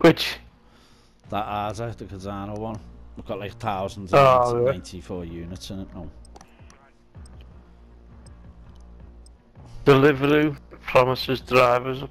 Which? That Arda, the Cardano one. We've got like thousands Oh, of yeah. 94 units in it now. Deliveroo promises drivers. Have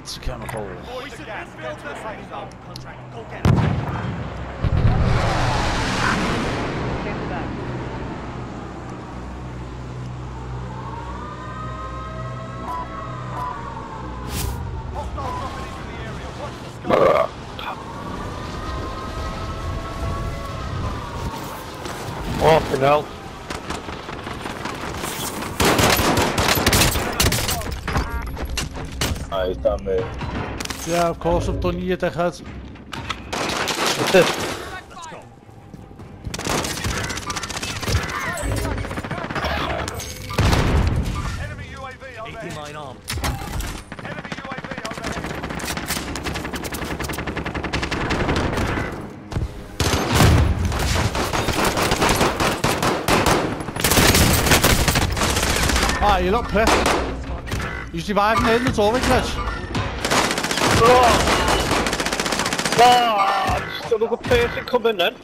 Seats chemical. Boys to gas. Get to the safe zone. Contract. Go get 'em. Hostile dropping into the area. Watch the skies. Oh, fucking hell. Ah, he's done me. Yeah, of course I've done you, dickhead. Overhead. Ah, you're not pissed. You surviving in the door, Chris? Ah, there's still person coming then.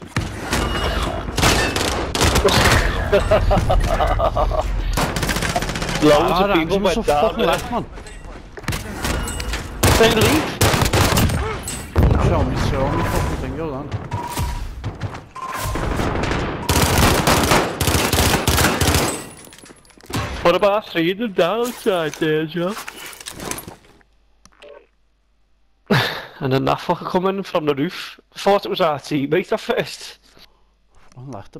Loads Ah, of people went down fucking left, man. They leave. Show me, show me fucking thing, hold on. What about three of them down outside there, Joe? And then that fucker coming from the roof. Thought it was our teammate at first. One left the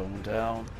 Phone down.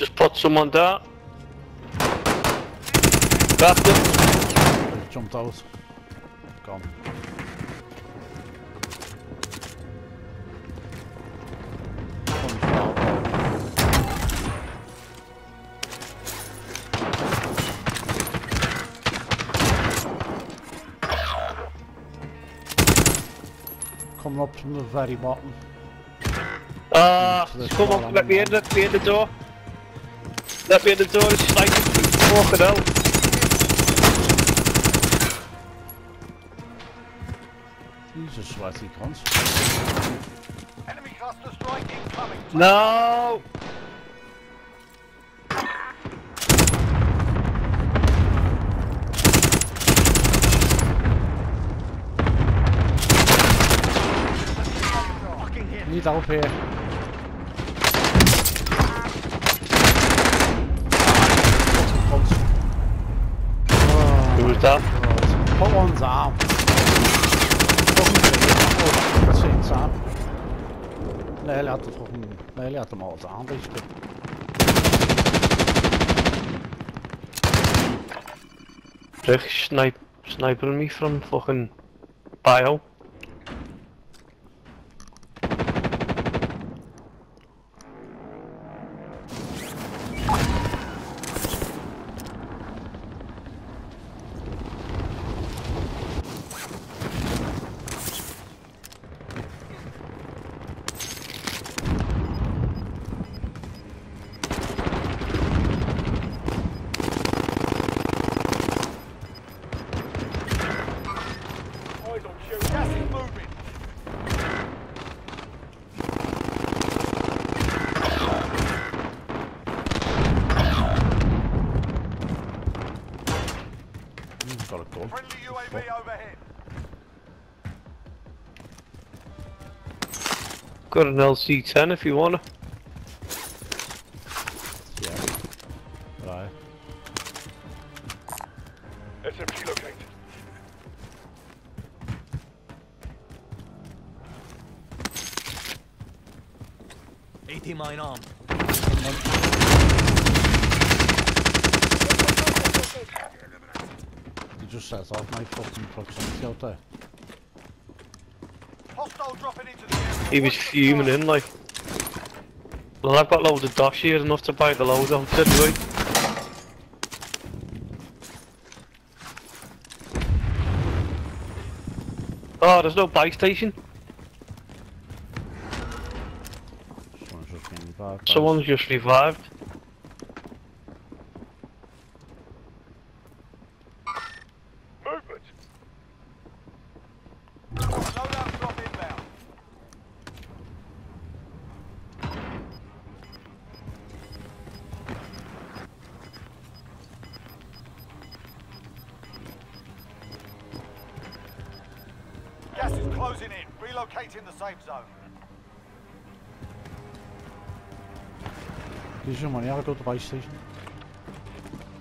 Just put someone down. Him. Jumped out. Gone. Coming up from the very bottom. Ah, the come on, let me in, let me in the door. Let me in the door, it's sniping. Fucking hell. He's a sweaty cunt. Enemy cluster strike incoming. No! Fucking hit. Who was that? Put one down. Fucking brilliant. At the same time. Nearly had the fucking, nearly had them all down basically. Rick snipe, sniping me from fucking bio. Got an LC10 if you wanna. Yeah. Right. SMG located. AT mine armed. He just set off my fucking proximity out there. Hostile dropping into the area. He was fuming in like. Well, I've got loads of dosh here, enough to buy the load on anyway. Oh, there's no buy station. Someone's just getting back. Someone's just revived. Closing in. Relocating the safe zone. Here's your money, I'll go to the buy station.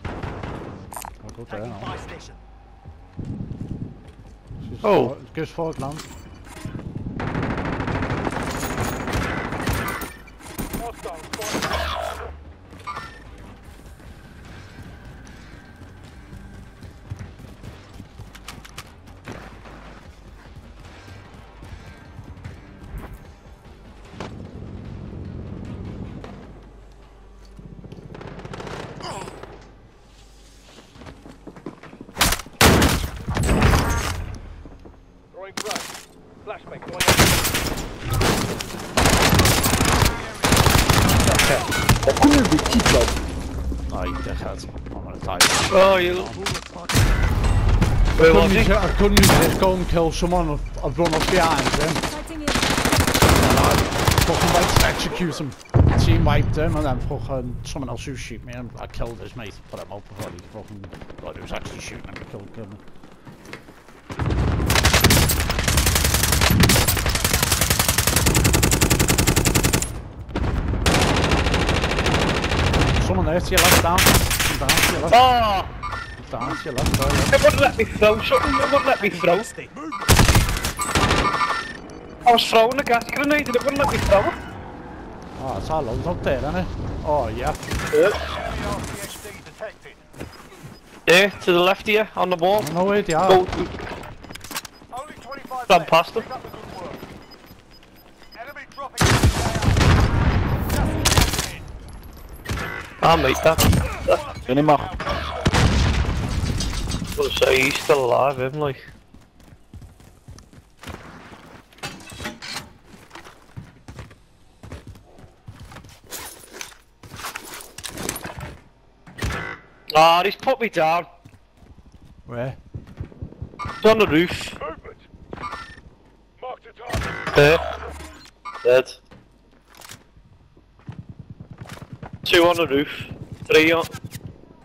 I'll go there Taking now. buy station. Just Oh. four- Gives four grand. flashbang. Out. Pourquoi il y a des types Oh, you dickhead. I'm gonna die. Oh, you. Where was Couldn't I couldn't you just go and kill someone? I've- I've run up behind him. Sighting. Fucking like execute him. Team wiped him and then fucking someone else who shoot me and I killed his mate. Put him out before he fucking thought he was actually shooting him. Killed him. Someone there to your left, down. Down to your left. Oh! Ah! Down to your left. There, yeah. It wouldn't let me throw something, it wouldn't let me throw. I was throwing a gas grenade and it wouldn't let me throw it. Oh, it's all loads up there, isn't it? Oh, yeah. Enemy RCXD. Yeah, to the left here, on the wall. I know where they are. Go, Only 25 Run past them. Closing in. I'll make that. J'en ai marre. Well, so he's still alive, him, like. Ah, he's put me down. Where? He's on the roof. Movement. Mark the target. There. Dead. Two on the roof. Three on.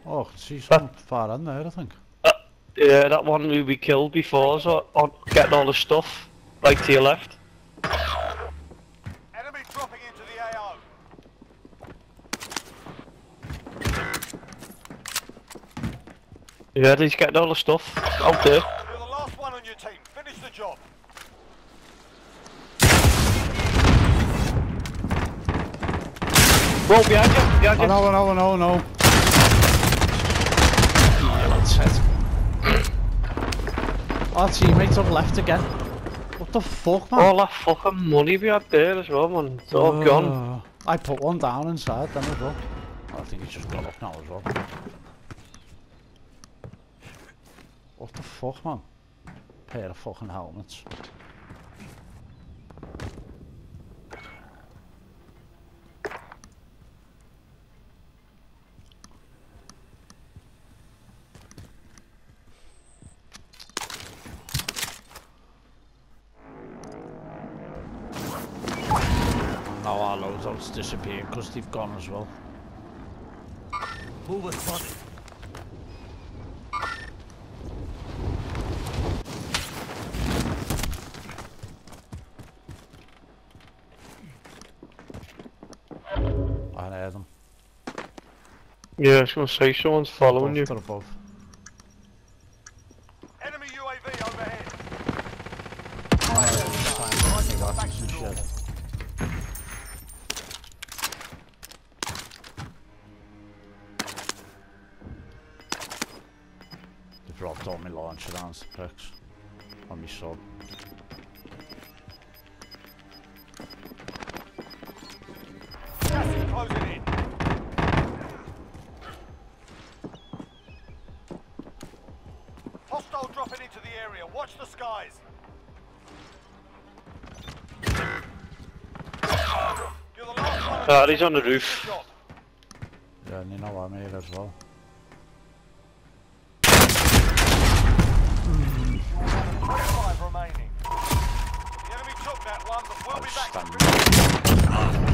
Oh, see some far in there, I think. Uh, yeah, that one who we killed before, so on getting all the stuff. Right to your left. Enemy dropping into the AO. Yeah, he's getting all the stuff out there. You're the last one on your team. Finish the job. Whoa, behind you, behind Oh you. no, no, no, no. Yeah, that's it. Our teammates have left again. What the fuck, man? All that fucking money we had there as well, man. It's all gone. Uh, I put one down inside then as well. I think he's just got up now as well. What the fuck, man? Pair of fucking helmets. Loadout's disappearing because they've gone as well. Who was spotted? I heard them. Yeah, I was gonna say someone's following you. They're above. Dropped all my launcher down to pricks. On me sub. Gas is closing in. Hostile dropping into the area. Watch the skies. You're the last one on your he's on the roof. Yeah, and you know I'm here as well. Five remaining. The enemy took that one, but we'll be back to stand. finish.